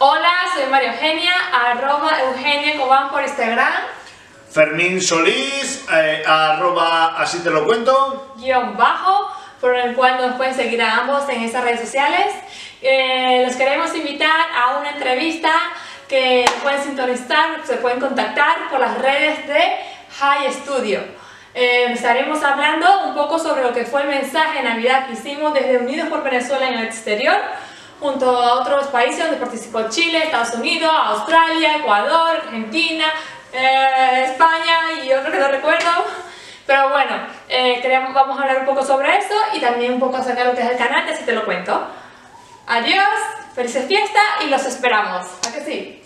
Hola, soy María Eugenia, arroba Eugenia Cobán por Instagram. Fermín Solís, eh, arroba así te lo cuento. Guión bajo, por el cual nos pueden seguir a ambos en estas redes sociales. Eh, los queremos invitar a una entrevista que pueden sintonizar, se pueden contactar por las redes de High Studio. Eh, estaremos hablando un poco sobre lo que fue el mensaje de Navidad que hicimos desde Unidos por Venezuela en el exterior, junto a otros países donde participó Chile, Estados Unidos, Australia, Ecuador, Argentina, eh, España y otro que no recuerdo. Pero bueno, eh, queremos, vamos a hablar un poco sobre eso y también un poco acerca de lo que es el canal, así te lo cuento. Adiós, felices fiestas y los esperamos. ¿A que sí?